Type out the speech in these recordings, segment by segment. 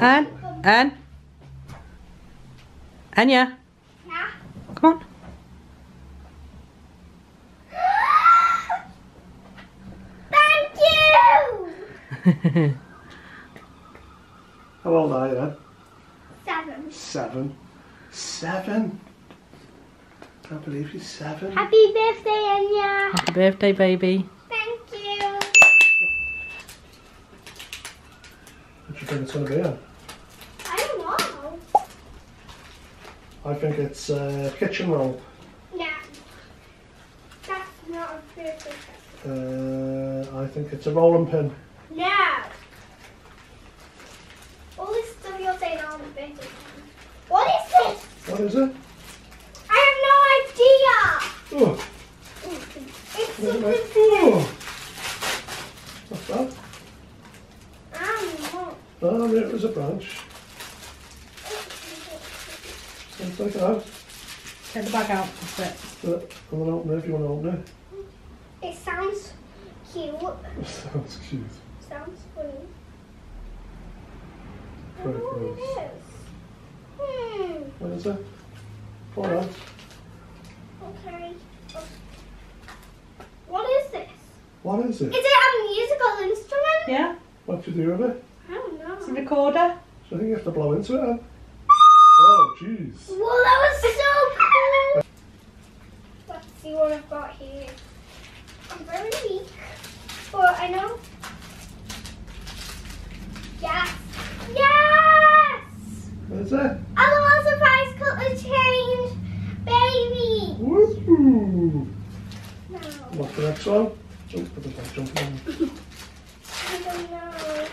Anne, Anne, Anya, Yeah. come on. Thank you! How old are you then? Seven. Seven. Seven? Can't believe you're seven. Happy birthday, Anya. Happy birthday, baby. Thank you. What do you think it's going to be? Anne? I don't know. I think it's uh, kitchen roll. No. That's not a present. Uh, I think it's a rolling pin. No. All this stuff you're saying on the birthday. What is this? What is it? I have no idea. Oh, It's at something. oh. What's that? I don't know. Oh, it was a branch. Sounds like that. Take the bag out. That's it. But I'm going to open it if you want to open It It sounds cute. it. Sounds cute. Sounds funny. I Very don't know what gross. it is. Hmm. What is it? All right. Okay. What is this? What is it? Is it? it a musical instrument? Yeah, What do you do with it? I don't it's a know. recorder. So I think you have to blow into it, Anne. Oh, jeez. Well, that was so cool. Let's see what I've got here. I'm very weak, but I know. Yes. Yes. What is it? A little surprise color change, baby. Woo! No, What's the next one? Jump for the jump. I don't know.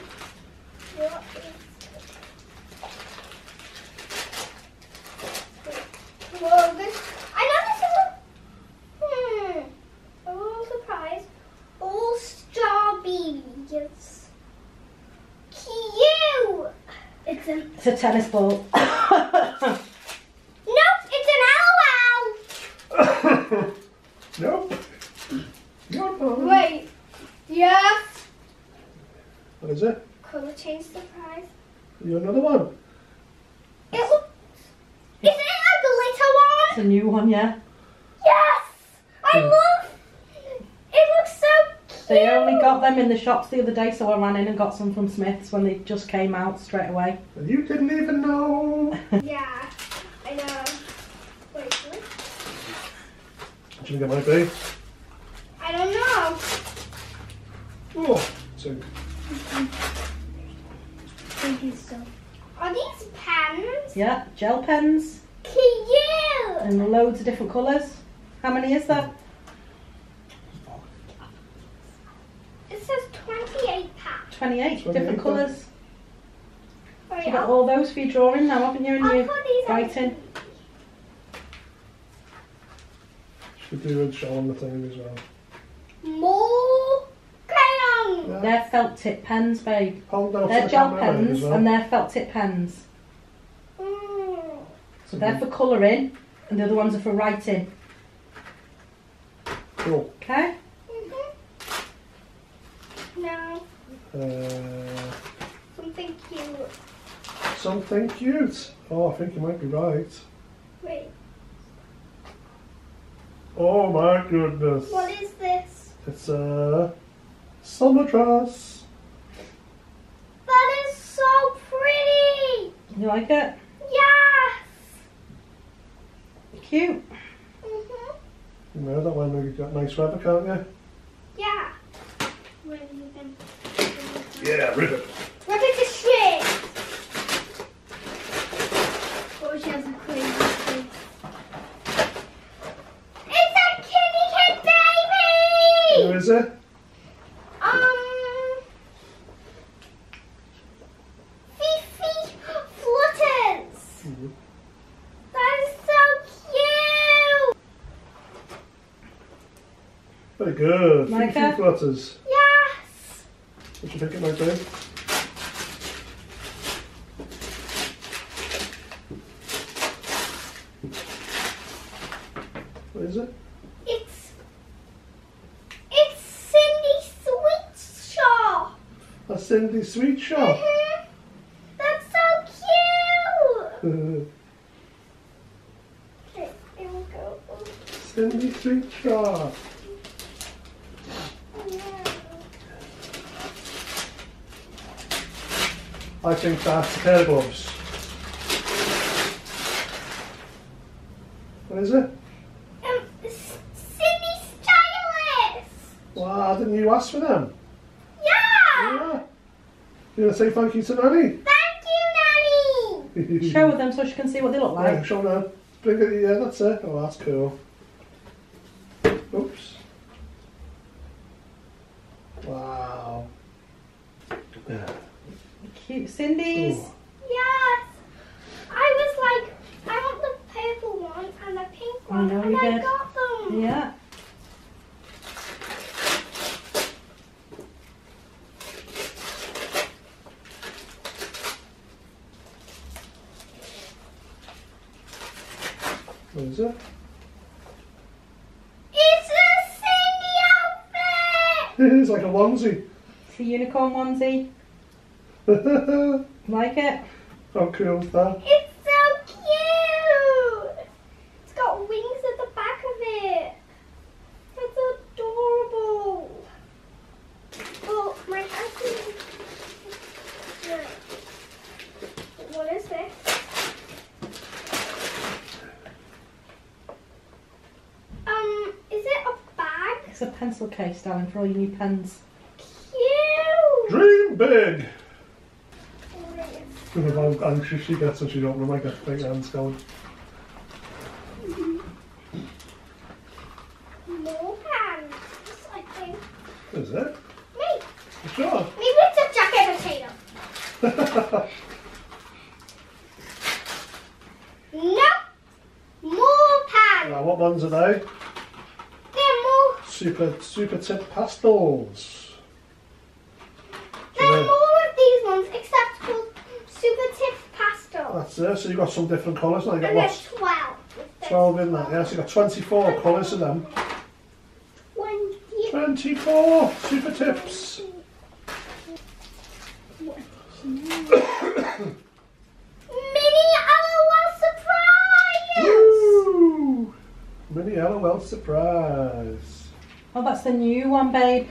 What is Whoa, this. I know this is a. Hmm. A little surprise. All star beads. Cute. It's an. It's a tennis ball. Nope, it's an owl. nope. Nope. Wait. Yes. What is it? Color change surprise. You another one? It looks. Is it a glitter one? It's a new one, yeah. Yes. I Hmm. love. It looks so cute. They only got them in the shops the other day, so I ran in and got some from Smiths when they just came out straight away. And you didn't even know. Yeah, I know. Wait, what? What do you think it might be? I don't know. Oh, so Thank you so. Are these pens? Yeah, gel pens Cute. And loads of different colours. How many is there? It says 28 28 28, different colours. Right, You got all those for your drawing now, haven't you? And I'll your these on. writing. should do a show on the thing as well. More crayons. Yeah. They're felt tip pens, babe. Hold down They're for the gel pens well. and they're felt tip pens. Mm. So they're for colouring and the other ones are for writing. Cool. Okay? Mhm. Now, Uh, something cute. something cute. Oh, I think you might be right. Wait, Oh my goodness. what is this? It's a summer dress. That is so pretty. You like it? Yes. Cute. Mhm. You know that one where you've got nice weather, can't you? Yeah. Where have you been? Yeah, ribbon. Look at the shit. Oh, she has a crazy face. It's a kitty kid baby. Who is it? Um, Fifi Flutters. Mhm. That is so cute. Very good. Like Fifi flutters. Yes. What do think it be? What is it? It's it's Sindy Sweet Shop. A Sindy Sweet Shop. Mhm. That's so Okay, it will go. Sindy Sweet Shop. Yeah. I think that's hair gloves. What is it? Um, S- Sindy Stylist. Wow, didn't you ask for them? Yeah. Yeah. You gonna say thank you to Nanny? Thank you, Nanny. Show her them so she can see what they look Yeah, like. show them. Bring it, yeah, that's it. Oh, that's cool. Oops. Wow. Yeah. Cute Sindy's. Ooh. Yes. I was like, I want the purple one and the pink oh, one, know and you I did. got them. Yeah. What is it? It's a Sindy outfit. It's like a onesie. It's a unicorn onesie. How Like it? How cool is that? It's so cute. It's got wings at the back of it. It's adorable. Oh, my husband. What is this? Um, is it a bag? It's a pencil case, darling, for all your new pens. Cute. Dream big! Is I'm anxious she gets when she's opening my get big hands going. More pants, I think. Is it? You Sure. maybe it's a jacket potato. Nope. More pants. now, what ones are they? They're more. Super, super tip pastels. There are Yeah. more of these ones, except for super tip pastel. That's it. So you've got some different colours. Now you got And what? there's twelve. There's 12 in that. Yeah, so you've got 24 colours of them. 24 super tips. Mini LOL surprise. Woo! Mini LOL surprise. Oh, that's the new one, babe.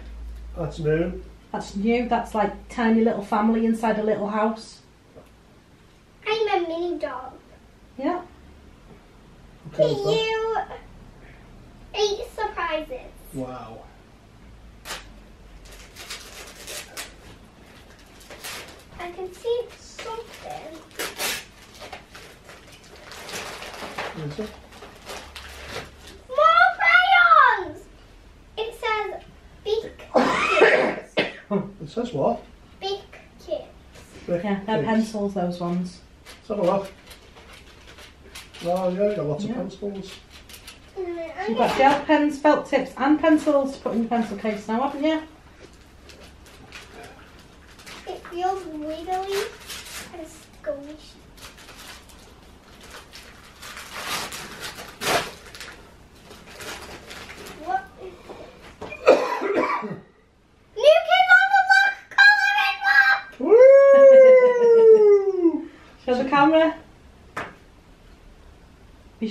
That's new. That's new. That's like tiny little family inside a little house. I'm a mini dog. Yeah. Okay, is? You eight surprises. Wow. I can see something. What is it? More crayons! It says big kids. It says what? Big kids. Big Yeah, they're kids. pencils, those ones. Let's have a look. Oh yeah, you got lots Yeah. of pencils. Mm, You've got gel pens, felt tips, and pencils to put in your pencil case now, haven't you? It feels wiggly and squishy. What is it? New Kids on the Block coloring book! Woo! Show the camera.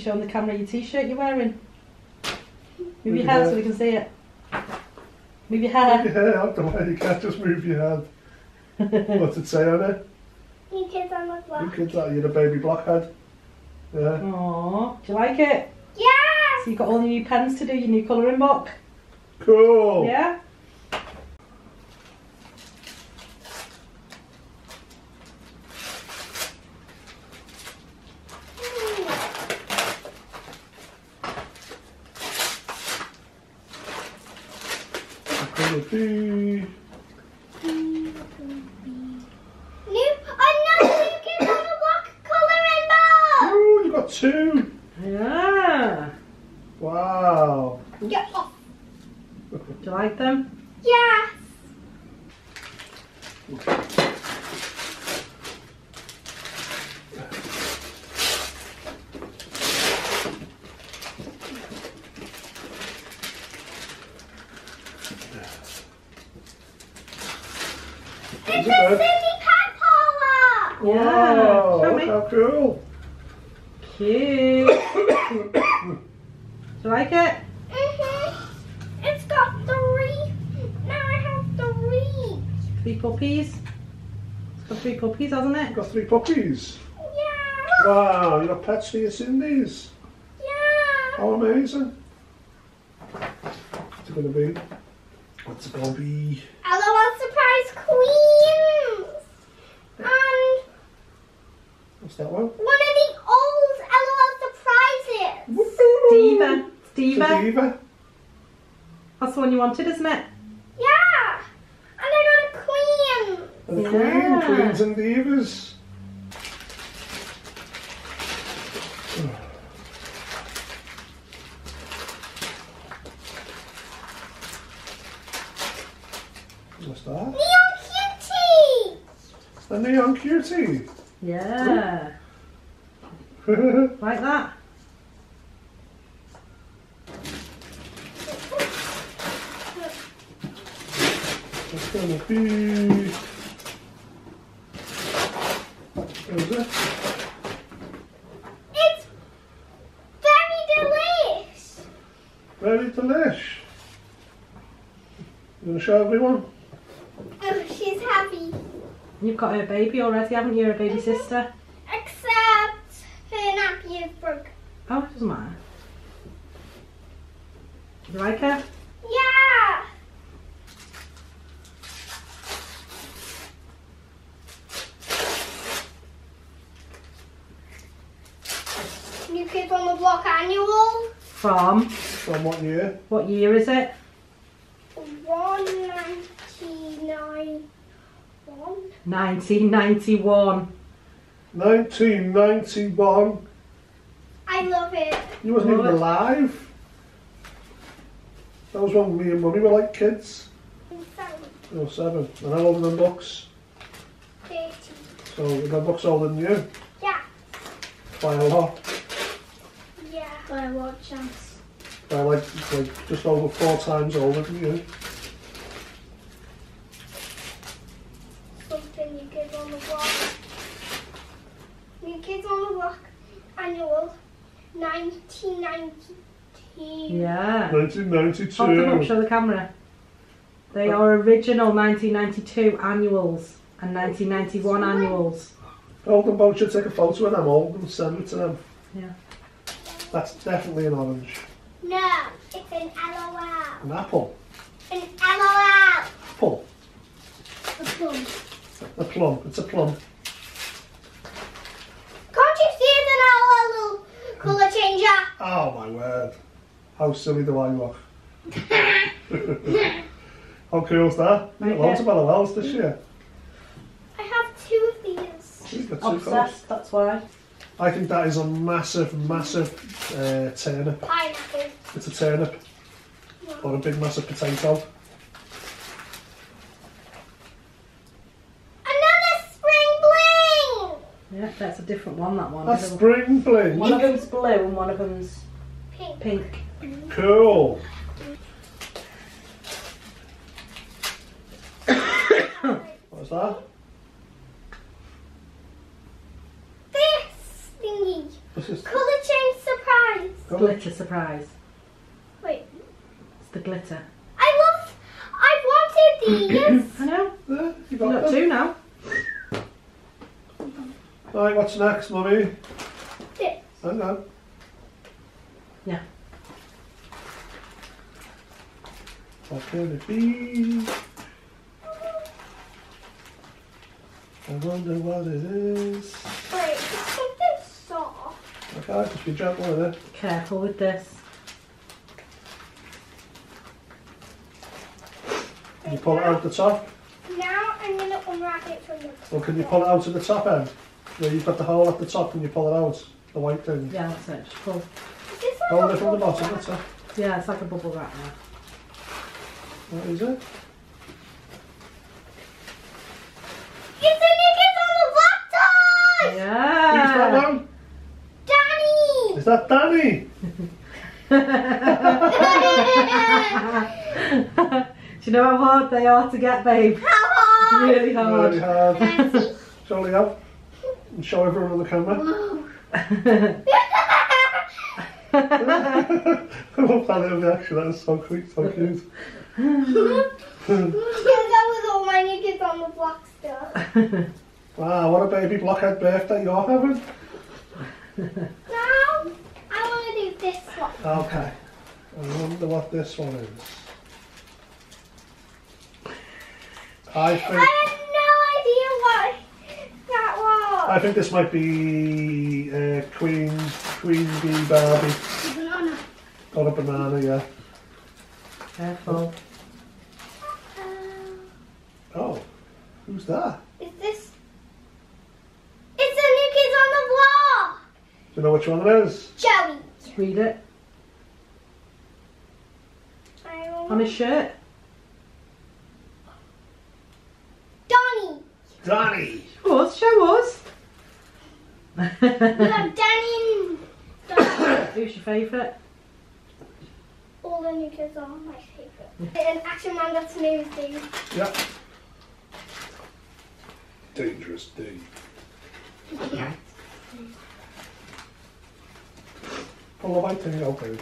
Be showing the camera your t-shirt you're wearing. Move your head so we can see it. Move your hair. Yeah, out the way. You can't just move your hand. What's it say on it? New Kids on the You Block. kids, that you're the baby blockhead. Yeah. Aww, do you like it? Yeah. So you've got all your new pens to do, your new colouring book. Cool. Yeah? Could it be? New, another New Kids on the Block coloring book! Ooh, you got two. Yeah. Wow. Get off. Do you like them? Yes! Is It's it a good? Sindy Pet Parlor! Wow, show look me. how cool. Cute. Do you like it? Mhm. It's got three. Now I have three. Three puppies. It's got three puppies, hasn't it? Got three puppies. Yeah. Wow, you got pets for your Sindy's. Yeah. How amazing. What's it going to be? What's it going to be? LOL surprise queens. And What's that one? one of the old LOL surprises. Diva. It's a Diva. diva. That's the one you wanted, isn't it? Yeah. And I got a queen. And Yeah. Queen, Queens and Divas. What's that? Neon Cutie. A neon cutie. Yeah. Like that? Gonna be? What is it? It's very delicious. Very delish. You gonna show everyone? Oh, she's happy. You've got her baby already, haven't you? Her baby sister. Except her nappy is broken. Oh, it doesn't matter. You like her? Yeah. New Kids on the Block annual. From From what year? what year is it? 199. One. 1991. 1991. I love it. You wasn't even alive. That was when me and mummy were like kids. Seven, Oh, seven. And how old are them books? 30. So the books older than you Yeah. by a lot. Yeah. By what chance? By like, like just over four times older than you. Something New Kids on the Block. New Kids on the Block annual. 1992. Yeah. Hold them up, 1992. show the camera. They are original 1992 annuals and 1991 annuals. Hold them both should take a photo of them all and send it to them. Yeah. That's definitely an orange. No, it's an LOL. An apple. An LOL. Apple. A plum. A plum. It's a plum. Can't you see it's an LOL little colour changer? Oh my word. How silly do I look? How cool is that? You got loads of LOLs this year. I have two of these. You've got two colours. Obsessed, that's why. I think that is a massive, massive uh, turnip. Pineapple. It's a turnip or a big massive potato. Another spring bling. Yeah, that's a different one, that one. A spring bling. One of them's blue and one of them's Pink. pink. Cool. What's that? This thingy. This is Colour change surprise. Glitter surprise. Wait. It's the glitter. I love. I wanted these. I know. there. You You've got got them. two now. Right, what's next, mummy? this. Hang on. Yeah. What can it be? I wonder what it is. Wait, it's something soft. Okay, just be gentle. Careful with this. Can you pull it out the top? Now I'm gonna unwrap it from the. Or can you pull it out at the top end? Where you've got the hole at the top, and you pull it out? The white thing. Yeah, that's it. Just pull. Is this like Hold a it from the bottom, that's it. Yeah, it's like a bubble wrap now. What is it? It's a new kids on the block toy. Yeah. One? That Danny? Do you know how hard they are to get, babe? How hard? Really hard. Really hard. Nancy. Show Leo. And show everyone on the camera. I love that little reaction. That is so cute. So cute. That was all my new on the block stuff. Wow, what a baby blockhead birthday you're having. Now, I want to do this one. Okay. I wonder what this one is. I think... I think have no idea what that was. I think this might be uh, Queen Queen Bee Barbie. Banana. Got a banana, yeah. Careful. Oh, who's that? is this? It's the new kids on the block. Do you know which one it is? Joey. Read it. I On his shirt. Donnie. Danny. Us, show us. We have Danny and Donnie. Who's your favourite? All the new kids are my favorite. An action man that's new thing. Yep. Dangerous D. Pull the white thing out, babe.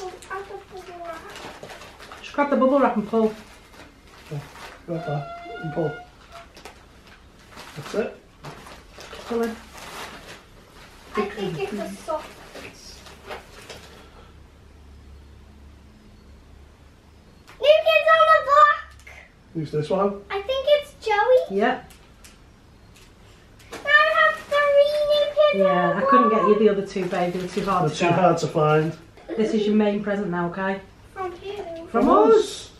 Oh, out of the wrap. Just grab the bubble wrap and pull. Grab that and pull. That's it. Pull in. I think it's a soft. New kids on the block. Who's this one? I think it's Joey. Yep. Now I have three new kids on Yeah, the I couldn't get you the other two, baby. They were too hard They're to too get. hard to find. This is your main present now, okay? From? From us.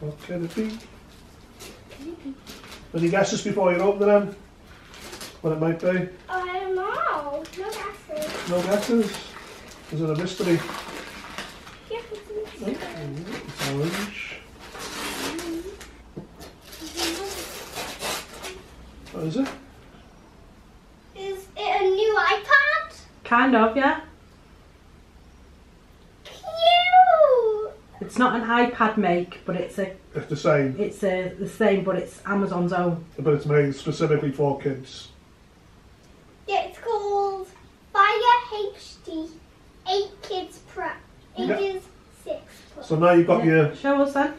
What can it be? Any guesses before you open them? What it might be? I don't know. No guesses. No guesses? Is it a mystery? Yeah, it's a Oh, mystery. It's orange. What is it? Is it a new iPad? Kind of, yeah. Cute. It's not an iPad make, but it's a It's the same, it's a the same, but it's Amazon's own. but it's made specifically for kids. Yeah, it's called Fire HD 8 Kids Pro. Yeah. Ages 6 plus. So now you've got your... Show us then.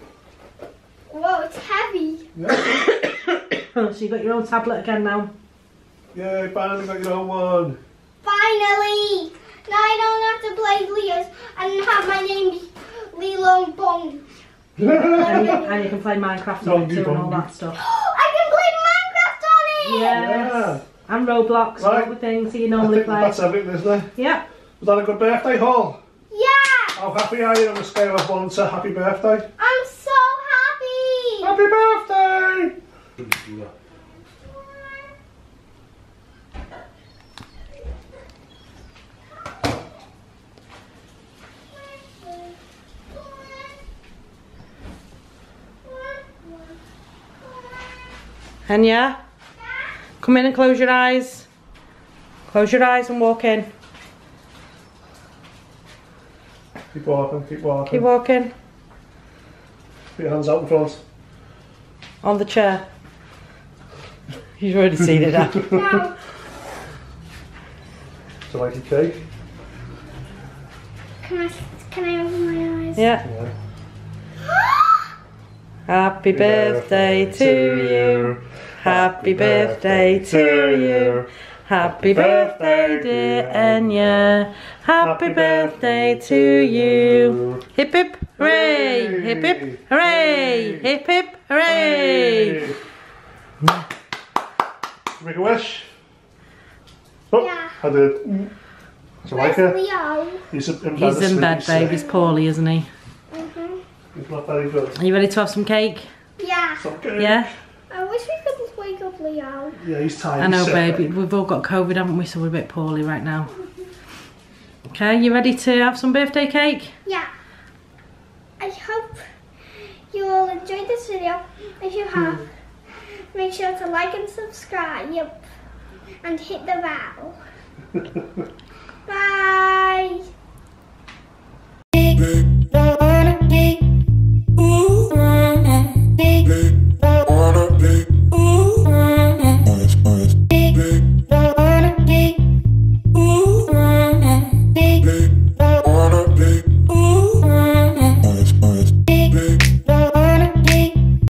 Whoa, it's heavy. Yeah, Oh, so you got your own tablet again now. yeah finally got your own one. Finally! Now I don't have to play Leo's and have my name be Lilo Bong. And you, and you can play Minecraft on it Bongy too and all that stuff. I can play Minecraft on it! Yes. Yeah. And Roblox, Right. all the things that you normally I normally think play. that's everything, isn't it? Yeah. Was that a good birthday haul? Yeah! How happy are you on a scale of 1 to happy birthday? I'm so happy! Happy birthday! And yeah, come in and close your eyes. Close your eyes and walk in. Keep walking, keep walking. Keep walking. Put your hands out in front. On the chair. You've already seen it now. Now, So like a cake? can I, can I open my eyes? Yeah. Yeah. Happy birthday to you. Happy birthday to you. Happy birthday, dear Enya. Happy birthday to you. Hip hip hooray! Hip hip hooray! Hip hip hooray! Make a wish. Oh, Yeah. I did. Do you like it? He's in bed, He's in bed, he's babe. He's poorly, isn't he? hmm He's not very good. Are you ready to have some cake? Yeah. It's okay. Yeah? I wish we could wake up Leo. Yeah, he's tired. I know, he's sick. babe. We've all got COVID, haven't we? So we're a bit poorly right now. Okay, you ready to have some birthday cake? Yeah. I hope you all enjoyed this video. If you hmm. have, make sure to like and subscribe Yep. and hit the bell. Bye.